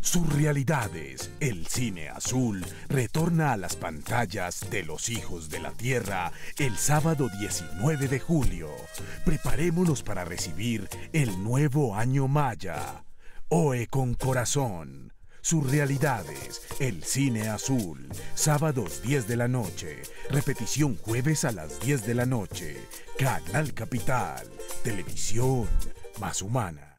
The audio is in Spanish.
Sus Realidades, el cine azul, retorna a las pantallas de los hijos de la Tierra el sábado 19 de julio. Preparémonos para recibir el nuevo año maya. Oe con corazón. Surrealidades, el cine azul, sábados 10 de la noche, repetición jueves a las 10 de la noche, Canal Capital, televisión más humana.